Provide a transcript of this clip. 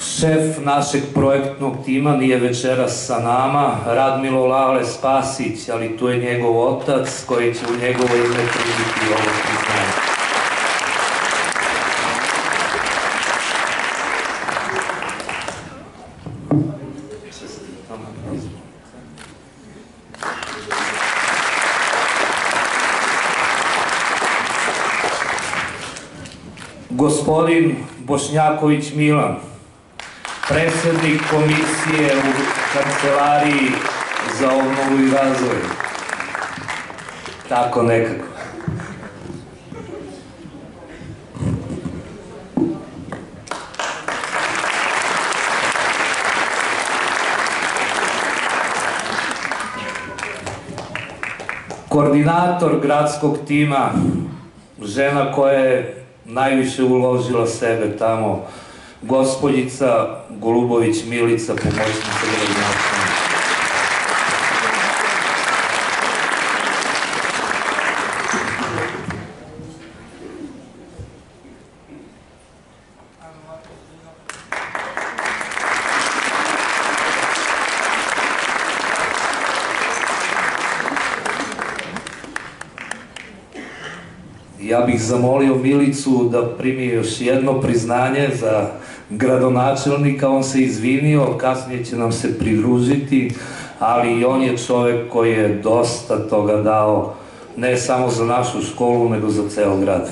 Šef našeg projektnog tima nije večeras sa nama, Radmilo Lale Spasić, ali tu je njegov otac koji će u njegovo ime primiti ovo priznanje. Gospodin Bošnjaković Milan, predsednik komisije u kancelariji za obnovu i razvoj. Tako nekako. Koordinator gradskog tima, žena koja je najviše uložila sebe tamo, gospođica Golubović Milica, pomoćnica gradonačelnika. Ja bih zamolio Milicu da primi još jedno priznanje za gradonačelnika, on se izvinio, kasnije će nam se pridružiti, ali on je čovek koji je dosta toga dao, ne samo za našu školu, nego za ceo grad.